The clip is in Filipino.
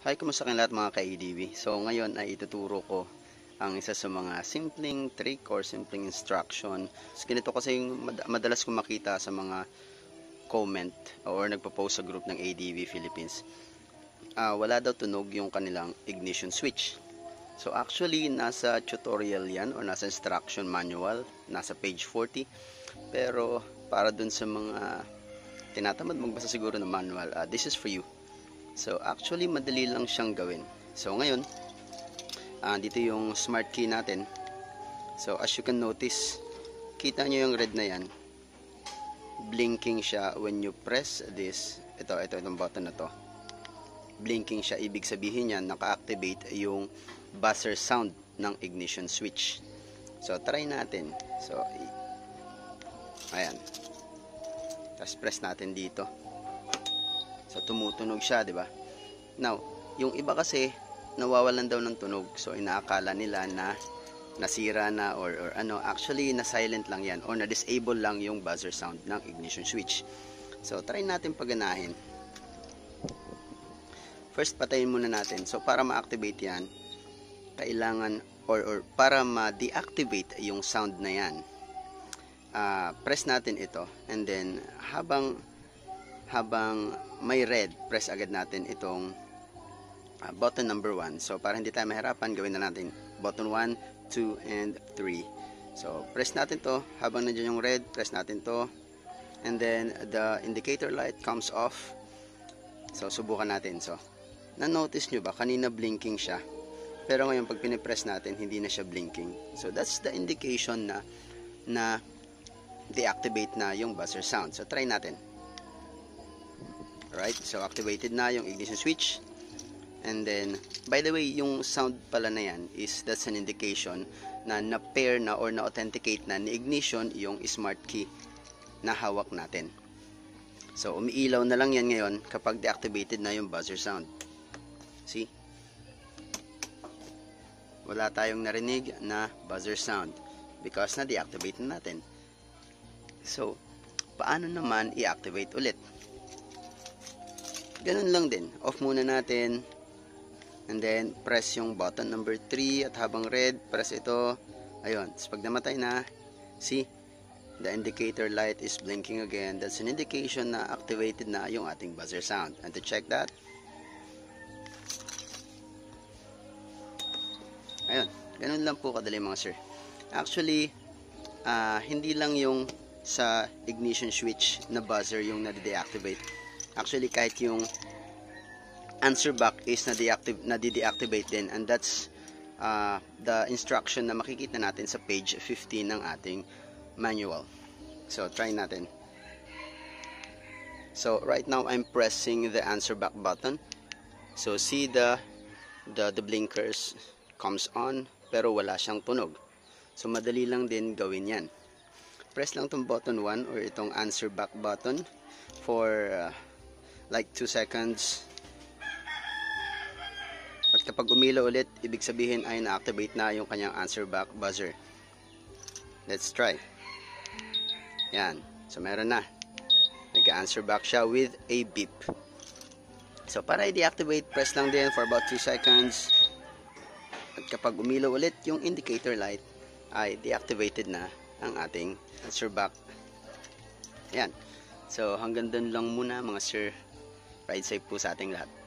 Hi, kumusta kayong lahat mga ka-ADV? So, ngayon ay ituturo ko ang isa sa mga simpleng trick or simpleng instruction. So, ganito kasi yung mad- madalas ko makita sa mga comment or nagpo-post sa group ng ADV Philippines. Ah, wala daw tunog yung kanilang ignition switch. So, actually, nasa tutorial yan or nasa instruction manual, nasa page 40. Pero, para dun sa mga tinatamad magbasa siguro ng manual, ah, this is for you. So, actually, madali lang siyang gawin. So, ngayon, ah, dito yung smart key natin. So, as you can notice, kita nyo yung red na yan. Blinking siya when you press this. Ito, ito, itong button na to. Blinking siya. Ibig sabihin yan, naka-activate yung buzzer sound ng ignition switch. So, try natin. So, ayan. Tapos press natin dito. So tumutunog siya, 'di ba? Now, yung iba kasi nawawalan daw ng tunog. So inaakala nila na nasira na or, or ano, actually na silent lang 'yan or na disable lang yung buzzer sound ng ignition switch. So try natin paganahin. First patayin muna natin. So para ma-activate 'yan, kailangan or, or para ma-deactivate yung sound na 'yan. ah, press natin ito and then habang habang may red, press agad natin itong uh, button number 1. So, para hindi tayo mahirapan, gawin na natin button 1, 2, and 3. So, press natin to. Habang nandiyan yung red, press natin to. And then, the indicator light comes off. So, subukan natin. So, na-notice nyo ba? Kanina blinking siya. Pero ngayon, pag pinipress natin, hindi na siya blinking. So, that's the indication na na deactivate na yung buzzer sound. So, try natin. Alright, so activated na yung ignition switch. And then, by the way, yung sound pala na yan is that's an indication na na-pair na or na-authenticate na ni ignition yung smart key na hawak natin. So, umiilaw na lang yan ngayon kapag deactivated na yung buzzer sound. See? Wala tayong narinig na buzzer sound because na-deactivate na natin. So, paano naman i-activate ulit? Ganun lang din. Off muna natin. And then, press yung button number 3 at habang red, press ito. Ayun. Tapos pag namatay na, see, the indicator light is blinking again. That's an indication na activated na yung ating buzzer sound. And to check that, ayun. Ganun lang po kadali mga sir. Actually, ah, hindi lang yung sa ignition switch na buzzer yung na-deactivate. Actually, kahit yung answer back is na-deactivate na deactivate din and that's uh, the instruction na makikita natin sa page 15 ng ating manual. So, try natin. So, right now I'm pressing the answer back button. So, see the the, the blinkers comes on pero wala siyang tunog. So, madali lang din gawin yan. Press lang tong button 1 or itong answer back button for uh, like 2 seconds. At kapag umilaw ulit, ibig sabihin ay na-activate na yung kanyang answer back buzzer. Let's try. Yan. So, meron na. Nag-answer back siya with a beep. So, para i-deactivate, press lang din for about 2 seconds. At kapag umilaw ulit yung indicator light, ay deactivated na ang ating answer back. Yan. So, hanggang doon lang muna mga sir. Ride safe po sa ating lahat.